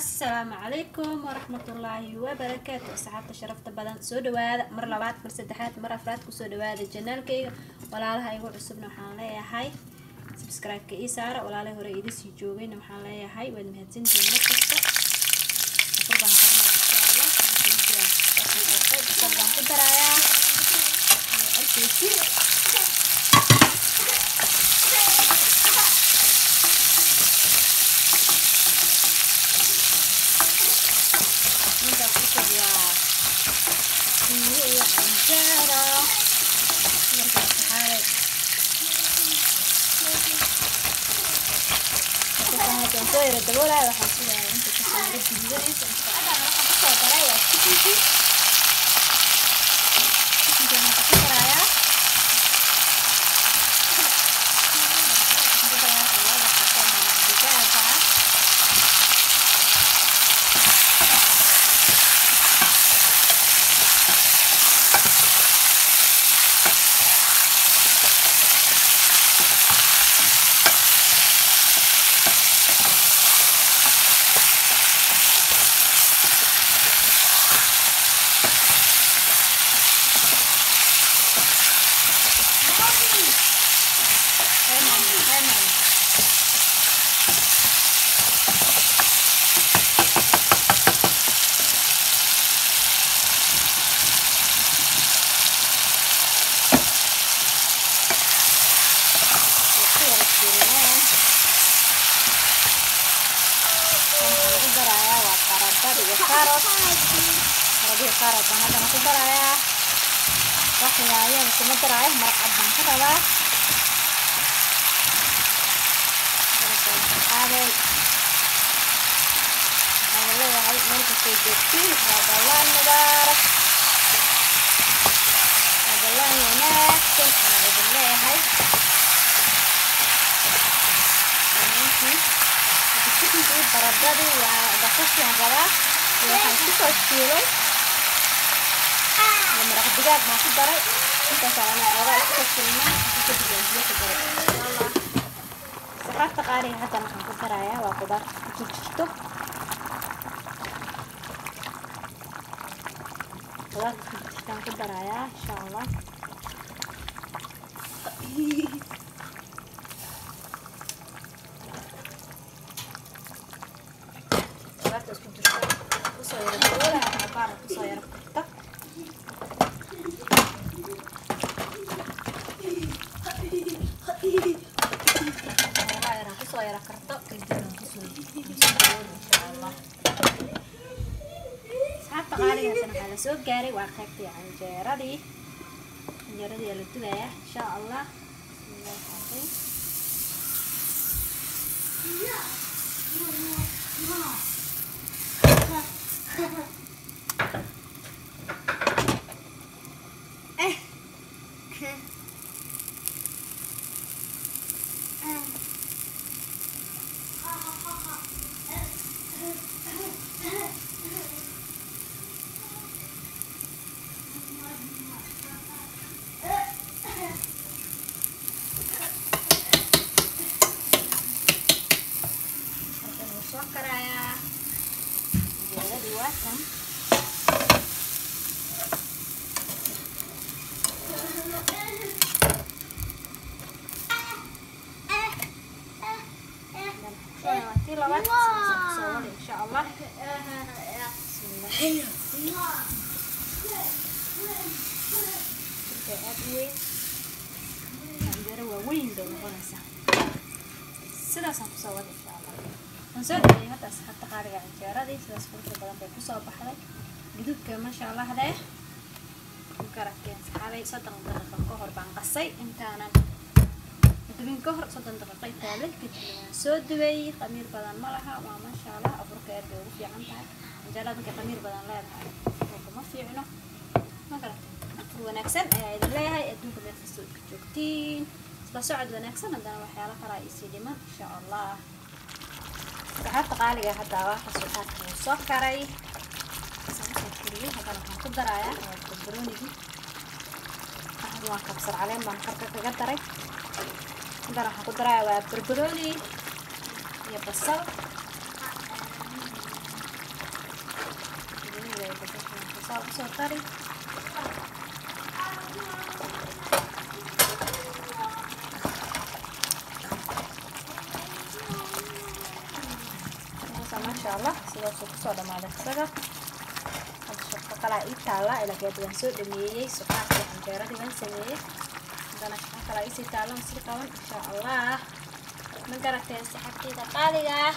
asalaamu calaykum waraxmatullaahi wabarakaatu asxaabta sharafta badan soo dhawaada mar labaad mar saddexaad mar afraad ku soo dhawaada janaalkayga. Walaalaha igu cusubna waxaan leeyahay subscribe-ka ii saara. Walaalaha hore iida sii joogayna waxaan leeyahay waad mahadsantihiin mar kasta ku darayaa arkaysi intaas kusug waa biyo iyo canjeero markaas saxaaray markaan soo yara daboolaya waxaan sugayaa inta ka soo yara gududanaysa intaadaan waxaan ku soo daray waa chikinki chikinkan waxaan ku darayaa waxaan ku darayaa labada xabo maraq digaaga ah Lemon, lemon. Isku yara shiilnee. Waxaan lagu darayaa waa baradhada iyo carrot. Baradhada iyo carrot baan haddana ku darayaa. Wax yaanyada kuma daraayo, maraq cad baan ka rabaa. baradadii waa basashian rabaa waxaan ku soo shiilay iyo maraq digaag baan ku daray intaasaa ana xoogaa isku shilnay inta kadib aan biyo ku daray saxaabta qaaliga haddana waxaan ku darayaa waa qudaarta ku jirto qudaarta jirtaan ku darayaa insha allah qudaarta isku jirta ku soo yara daboolaya qaarna ku soo yara karta Kusoo yara karto kadib aan ku soo daboolo insha allah asxaabta qaaligaasna waxaa la soo gaaray waa qaybtii canjeeradii canjeeradii la dubayaa insha allah bismillahi canjeero waa weyn bay noqonaysaa sidaasaan kusoo wada insha allah waan soo dhaweyay hadda asxaabta qaaliga canjeeradii sidaas quruxda badan bay kusoo baxday gidubka maasha allah leh garakeen saxaabay soddon daqiiqo ka hor baan qasay intaanan dubin ka hor soddon daqiiqo taalay kadib soo dubay khamiir badan ma laha waa maasha allah aburka aad bay ugu fiican tahay. Canjeerada markay khamiir badan leedahay. Aburka ma fiicno. Ma garatay afur wanaagsan ayaa idin leeyahay adduunka meel kasta ka joogtiin. Isla socod wanaagsan haddana waxyaalo kale isii dhiman insha allah saxaabta qaaliga hadda waa xasuuqaadka wuu soo karay. Haddana waxaan ku darayaa barbaroonigii waxaan waa kabsar caleen baan karka kaga daray dar waxaan ku daraya waa barbarooni iyo basal basal ku soo dari maasha allah sidaasuu ku soo dhamaaday isaga shaqo kalaa ii taala ilaa geed waan soo dhameeyey sukaarka xanjeeradii waan sameeyey haddana shaqo kalaa iisii taalla waan sii qaban insha allah ma garateen saxabteyda qaaliga ah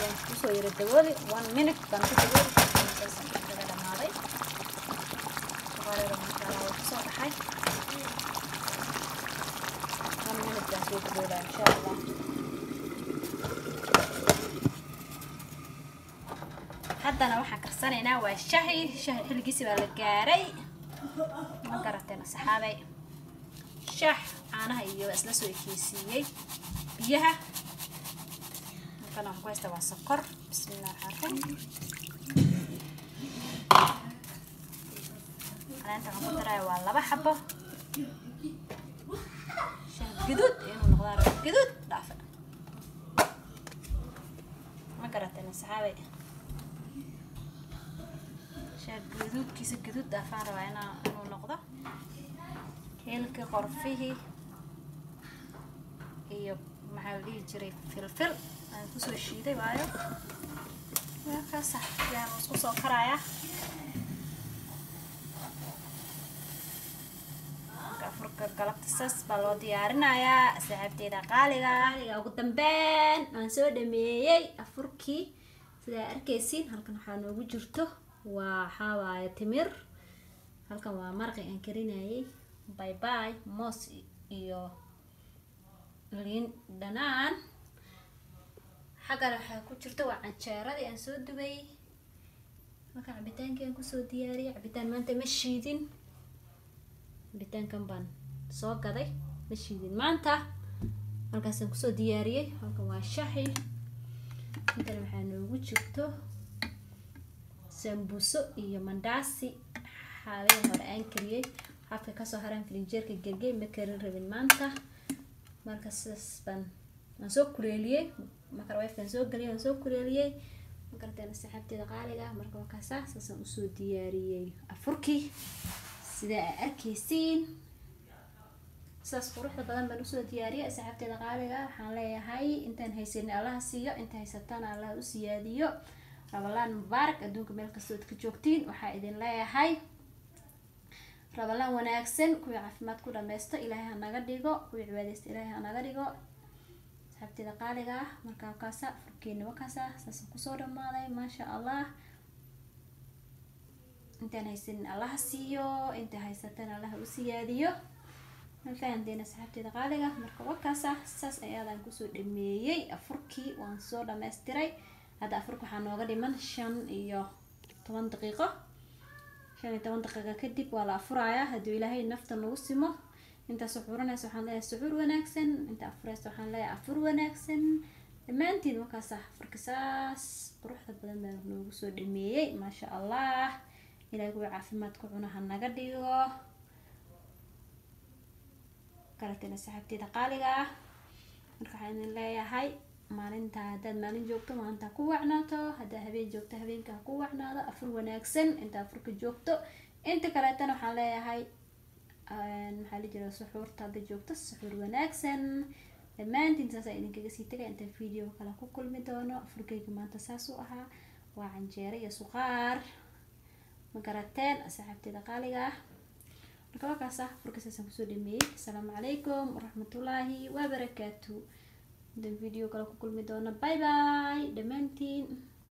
waan ku soo yara dabooli. One minute baan ku dabooli. Intaasan kaga dhamaaday suqaareeda maasha allah waa ku soo baxay. One minute baan soo daboolaa insha allah هدنا وحنا كرسانينا وشاهي شاهي حلقيسي بالقاري ما قررتين صحابي شاح عانا هايو أسلسو الكيسيي بيها. نقنام قويس دوا سكر. بسم الله الرحمن أنا أنت قمت رايو والله بحبه. شاهي قدود. اينو نغضار قدود. دافع ما قررتين صحابي inaa inuu noqdo hilkii qorfihii iyo maxaa la dhihi jiray filfil aan kusoo shiiday waayo markaas ayaan isku soo karayaa afurka galabta saas baa loo diyaarinayaa saaxiibteyda qaaliga qaaliga ugu dambeyn aan soo dhameeyey afurkii sidaa arkaysiin halkan waxaa noogu jirto waa waxaa waaye timir. Halkan waa marqi aan karinayay. Bay bay moos iyo liin dhanaan. Xaggana waxaa ku jirta waa canjeeradii aan soo dubay. Halkan cabitaankii aan ku soo diyaariyay cabitaan maanta ma shiidin. Cabitaankan baan soo gaday ma shiidin maanta. Halkaasaan ku soo diyaariyey halkan waa shaxi. Intana waxaa noogu jirto sambuso iyo mandasi xaalada hore aan kariyey xafka ka soo haraan filinjeerka gergey ma karin rabin maanta. Marka sidaas baan waan soo kuleeliyey. Makarwifkaan soo geliyay waan soo kuleeliyey. Makarteen saxaabteeda qaaliga ah marka wakaasa saasaan u soo diyaariyey. Afurkii sidaa aa arkeysiin sidaas quruxda badan baan u soo diyaariyay saxaabteeda qaaliga. Waxaan leeyahay intaan haysanin allaha siiyo. Inta haysataan allaha u siyaadiyo rabalaan mubaarak adduunka meel kastood ka joogtiin waxaa idin leeyahay rabalaan wanaagsan kuwii caafimaad ku dhameysto ilaahay ha naga dhigo kuwii cibaadeysta ilaahay ha naga dhigo. Saxaabteeda qaaliga ah markaa kaasa furkeeni kaasa saasaan ku soo dhamaaday maasha allah intaan haysanin allaha siiyo inta haysataan allaha u siyaadiyo. Mafahanteena saxaabteeda qaaliga marka wakaasa saas ayaadaan ku soo dhameeyey afurkii waan soo dhameystiray hadda afurka waxaa nooga dhiman shan iyo toban daqiiqo. Shan iyo toban daqiiqo kadib waa la afurayaa. Hadduu ilaahay nafta nagu simo intaa suxuuranaysa waxaan leeyahay suxuur wanaagsan. Inta afuraysa waxaan leeyahay afur wanaagsan. Dhammaantiin markaasa afurka saas quruxda badan baa noogu soo dhameeyey maasha allah ilaahay kuwa caafimaad ku cuna ha naga dhigo. Kalatena saxaabteeda qaaliga ah. Marka waxaan idin leeyahay maalinta haddaad maalin joogto maalinta ha ku wacnaato haddaad habeen joogto habeenka ha ku wacnaado afur wanaagsan inta afurka joogto. Inta kaleetana waxaan leeyahay maxaa la jira suxuurta hadda joogto suxuur wanaagsan. Dhammaantiin saasaa idinkaga sii taga intaan video kale ku kulmi doono afurkeyga maanta saas u ahaa. Waa canjeero iyo suqaar. Ma garateen? Asxaabteeda qaaliga ah. Marka wakaas ah afurka saasaan ku soo dhameeyey asalaamu calaykum waraxmatullaahi wabarakaatu intaan video kale ku kulmi doono bye bye dhammaantiin